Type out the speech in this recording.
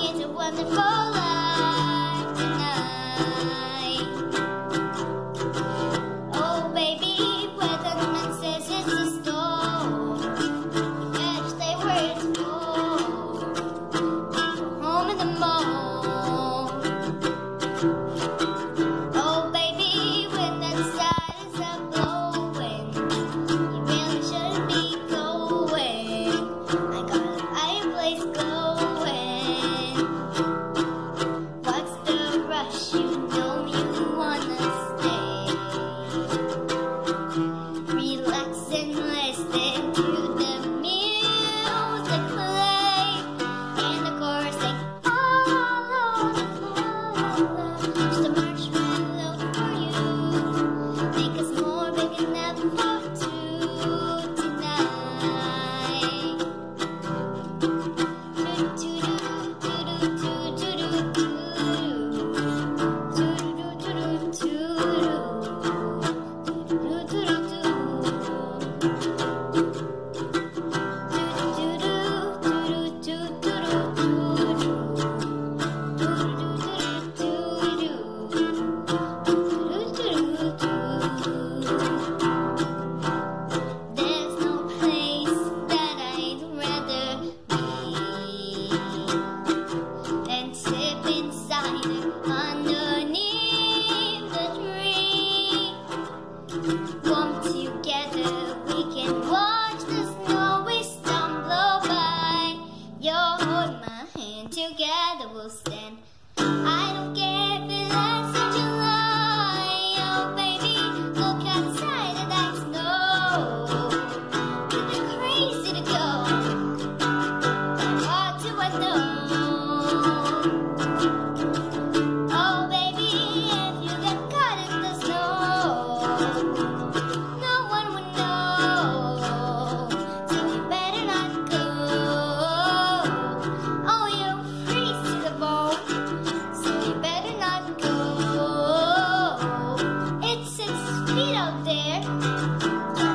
It's a wonderful life. together we'll stand. I don't care. okay?